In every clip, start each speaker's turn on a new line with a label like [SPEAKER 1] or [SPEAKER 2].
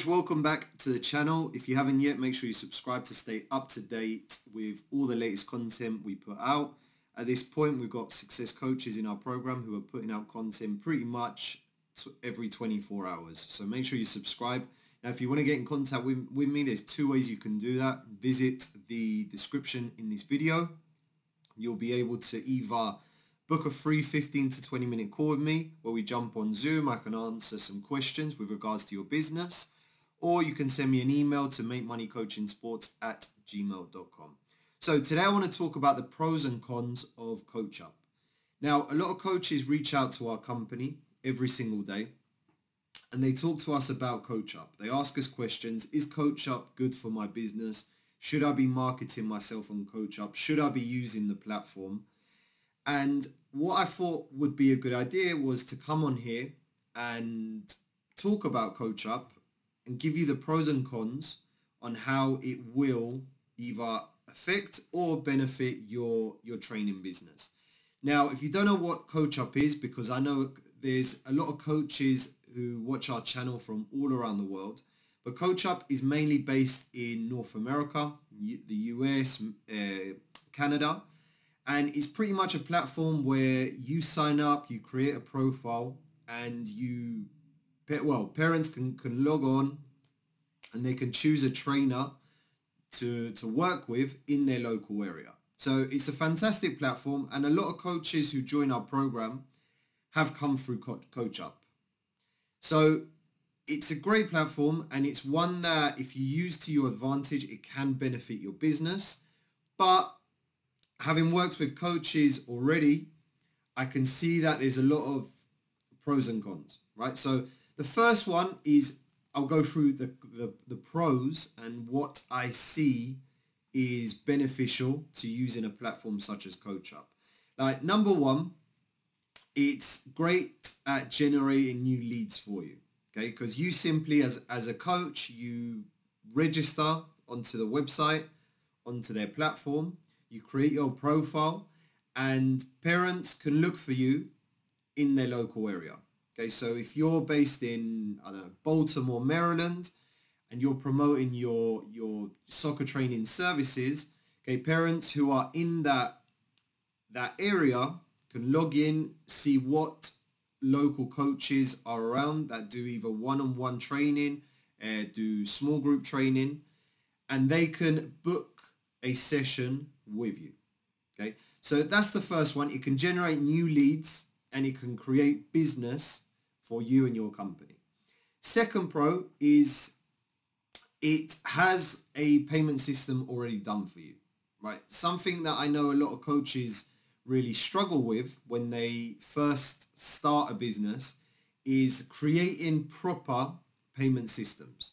[SPEAKER 1] Coach, welcome back to the channel. If you haven't yet, make sure you subscribe to stay up to date with all the latest content we put out. At this point, we've got success coaches in our program who are putting out content pretty much every 24 hours. So make sure you subscribe. Now, if you want to get in contact with, with me, there's two ways you can do that. Visit the description in this video. You'll be able to either book a free 15 to 20 minute call with me where we jump on Zoom. I can answer some questions with regards to your business. Or you can send me an email to makemoneycoachingsports at gmail.com. So today I want to talk about the pros and cons of CoachUp. Now, a lot of coaches reach out to our company every single day and they talk to us about CoachUp. They ask us questions. Is CoachUp good for my business? Should I be marketing myself on CoachUp? Should I be using the platform? And what I thought would be a good idea was to come on here and talk about CoachUp and give you the pros and cons on how it will either affect or benefit your your training business. Now, if you don't know what CoachUp is, because I know there's a lot of coaches who watch our channel from all around the world, but CoachUp is mainly based in North America, the US, uh, Canada, and it's pretty much a platform where you sign up, you create a profile, and you, well, parents can, can log on and they can choose a trainer to, to work with in their local area. So it's a fantastic platform and a lot of coaches who join our program have come through Coach Up. So it's a great platform and it's one that if you use to your advantage, it can benefit your business. But having worked with coaches already, I can see that there's a lot of pros and cons, right? So the first one is I'll go through the, the, the pros and what I see is beneficial to using a platform such as CoachUp. Like number one, it's great at generating new leads for you. Okay, because you simply as as a coach, you register onto the website, onto their platform, you create your profile, and parents can look for you in their local area. Okay, so if you're based in I don't know Baltimore, Maryland, and you're promoting your your soccer training services, okay, parents who are in that that area can log in, see what local coaches are around that do either one-on-one training, uh, do small group training, and they can book a session with you. Okay, so that's the first one. It can generate new leads and it can create business for you and your company. Second pro is it has a payment system already done for you, right? Something that I know a lot of coaches really struggle with when they first start a business is creating proper payment systems.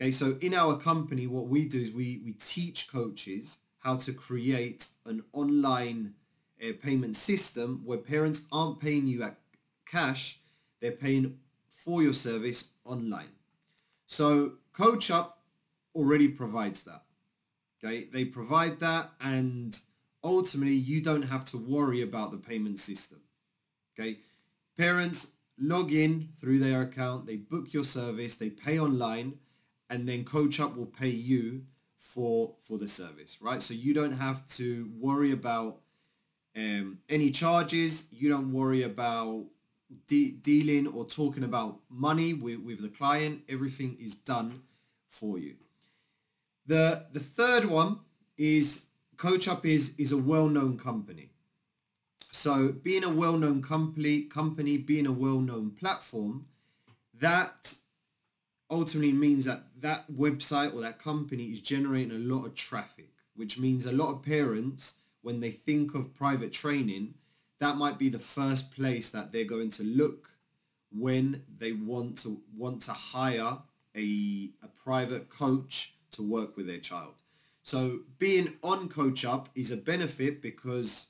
[SPEAKER 1] Okay, so in our company, what we do is we, we teach coaches how to create an online uh, payment system where parents aren't paying you at cash, they're paying for your service online. So CoachUp already provides that. Okay, they provide that and ultimately you don't have to worry about the payment system. Okay, parents log in through their account, they book your service, they pay online, and then CoachUp will pay you for for the service, right? So you don't have to worry about um, any charges. You don't worry about de- dealing or talking about money with, with the client. Everything is done for you. The the third one is CoachUp is, is a well-known company. So being a well-known company, company, being a well-known platform, that ultimately means that that website or that company is generating a lot of traffic, which means a lot of parents, when they think of private training, that might be the first place that they're going to look when they want to want to hire a, a private coach to work with their child. So being on CoachUp is a benefit because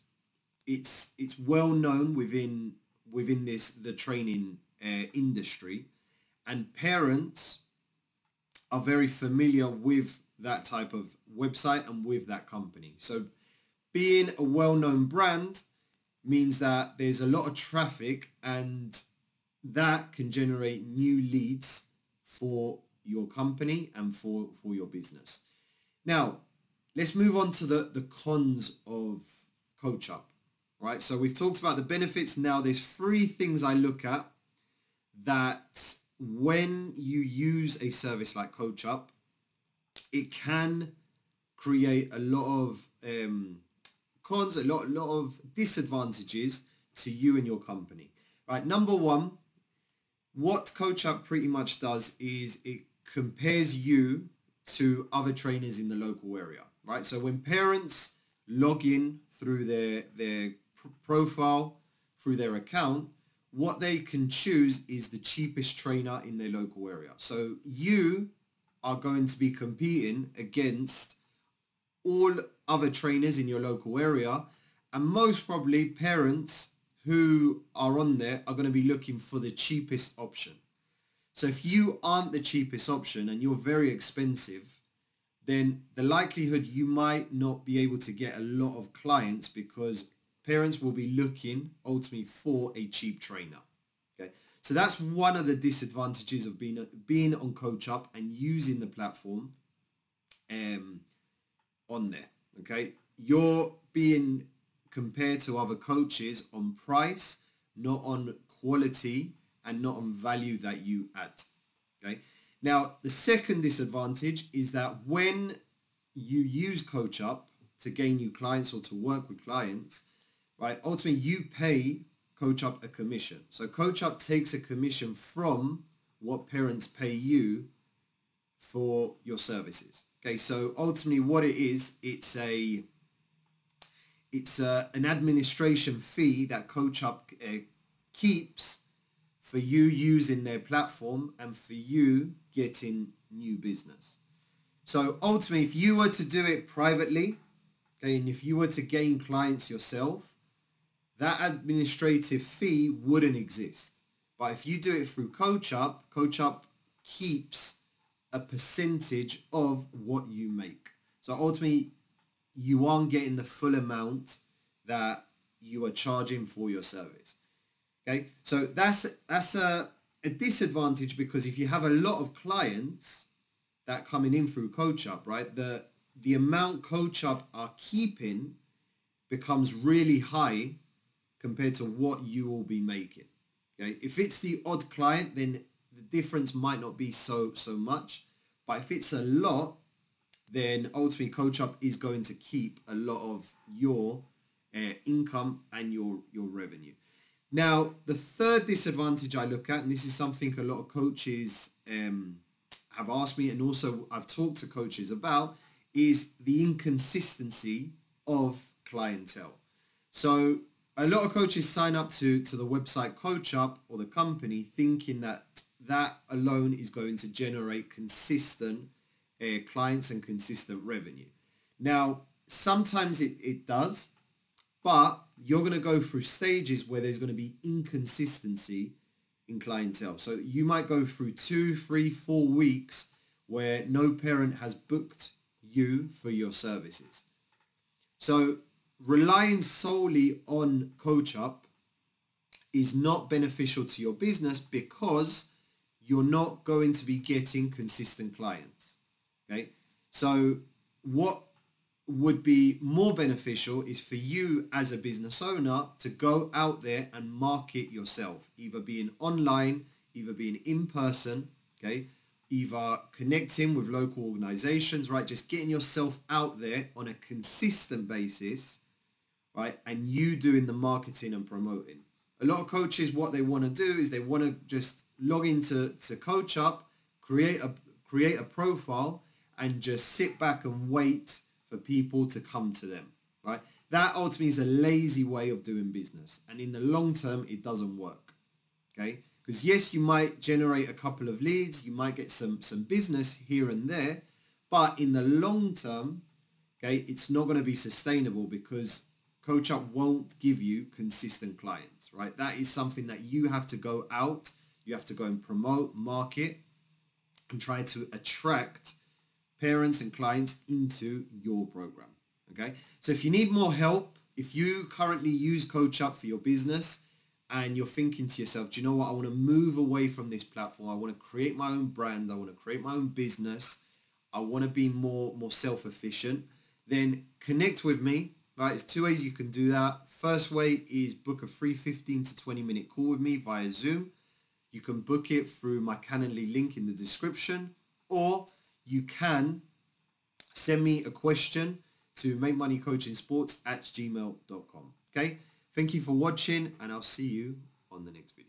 [SPEAKER 1] it's it's well known within within this the training uh, industry, and parents are very familiar with that type of website and with that company. So being a well-known brand means that there's a lot of traffic and that can generate new leads for your company and for, for your business. Now, let's move on to the, the cons of CoachUp, right? So we've talked about the benefits. Now there's three things I look at that when you use a service like CoachUp, it can create a lot of um, cons, a lot, lot of disadvantages to you and your company. Right, number one, what CoachUp pretty much does is it compares you to other trainers in the local area, right? So when parents log in through their, their profile, through their account, what they can choose is the cheapest trainer in their local area. So you are going to be competing against all other trainers in your local area and most probably parents who are on there are going to be looking for the cheapest option. So if you aren't the cheapest option and you're very expensive, then the likelihood you might not be able to get a lot of clients because parents will be looking ultimately for a cheap trainer. Okay, so that's one of the disadvantages of being being on CoachUp and using the platform um, on there. Okay, you're being compared to other coaches on price, not on quality and not on value that you add. Okay. Now, the second disadvantage is that when you use CoachUp to gain new clients or to work with clients, right, ultimately you pay CoachUp a commission. So CoachUp takes a commission from what parents pay you for your services. Okay, so ultimately what it is, it's a it's a, an administration fee that CoachUp uh, keeps for you using their platform and for you getting new business. So ultimately, if you were to do it privately, okay, and if you were to gain clients yourself, that administrative fee wouldn't exist. But if you do it through CoachUp, CoachUp keeps a percentage of what you make. So ultimately, you aren't getting the full amount that you are charging for your service. Okay, so that's that's a, a disadvantage because if you have a lot of clients that coming in through CoachUp, right, the the amount CoachUp are keeping becomes really high compared to what you will be making. Okay, if it's the odd client, then the difference might not be so so much. But if it's a lot, then ultimately CoachUp is going to keep a lot of your uh, income and your your revenue. Now, the third disadvantage I look at, and this is something a lot of coaches um, have asked me, and also I've talked to coaches about, is the inconsistency of clientele. So a lot of coaches sign up to, to the website CoachUp or the company thinking that that alone is going to generate consistent uh, clients and consistent revenue. Now, sometimes it, it does, but you're going to go through stages where there's going to be inconsistency in clientele. So you might go through two, three, four weeks where no parent has booked you for your services. So relying solely on CoachUp is not beneficial to your business because you're not going to be getting consistent clients. Okay. So what would be more beneficial is for you as a business owner to go out there and market yourself, either being online, either being in person, okay, either connecting with local organizations, right, just getting yourself out there on a consistent basis, right, and you doing the marketing and promoting. A lot of coaches, what they want to do is they want to just log into to CoachUp, create a create a profile, and just sit back and wait for people to come to them, right? That ultimately is a lazy way of doing business. And in the long term, it doesn't work, okay? Because yes, you might generate a couple of leads, you might get some, some business here and there, but in the long term, okay, it's not going to be sustainable because Coach Up won't give you consistent clients, right? That is something that you have to go out, you have to go and promote, market, and try to attract parents and clients into your program. Okay. So if you need more help, if you currently use CoachUp for your business and you're thinking to yourself, do you know what? I want to move away from this platform. I want to create my own brand. I want to create my own business. I want to be more more self-efficient. Then connect with me. Right, it's two ways you can do that. First way is book a free 15 to 20 minute call with me via Zoom. You can book it through my Calendly link in the description or you can send me a question to make money coaching sports at gmail.com. Okay, thank you for watching and I'll see you on the next video.